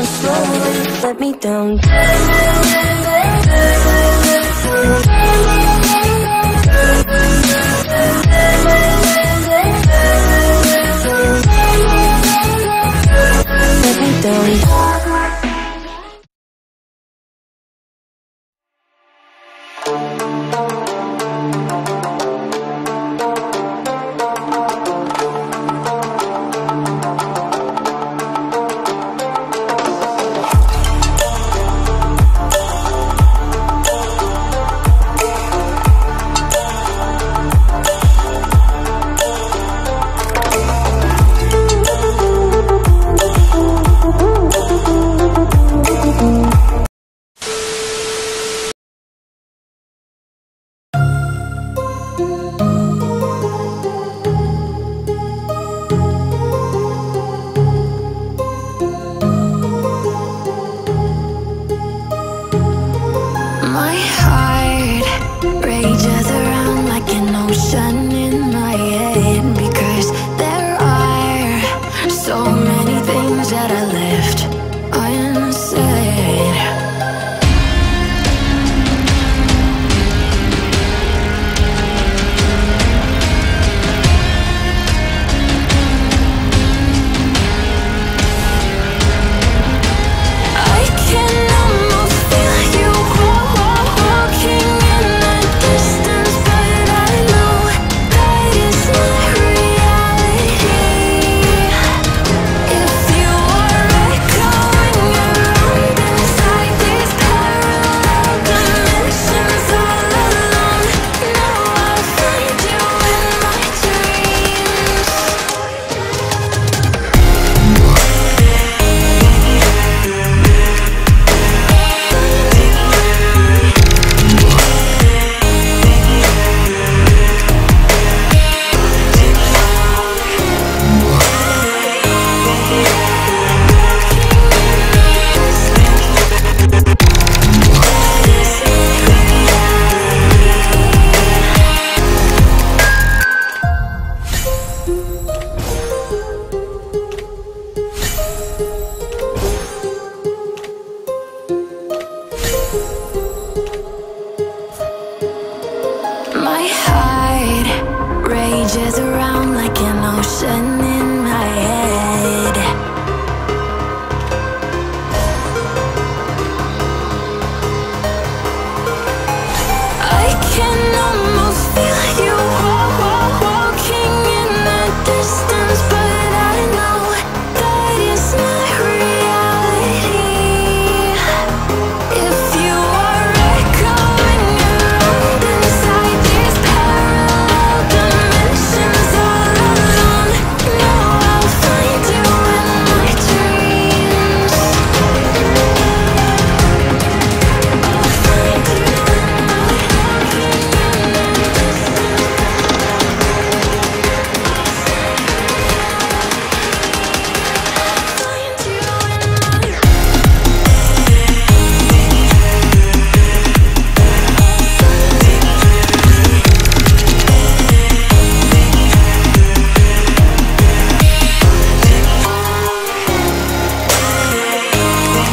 down slowly, let me down. My heart rages around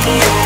you.